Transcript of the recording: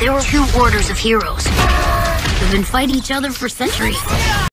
There were two orders of heroes who've been fighting each other for centuries.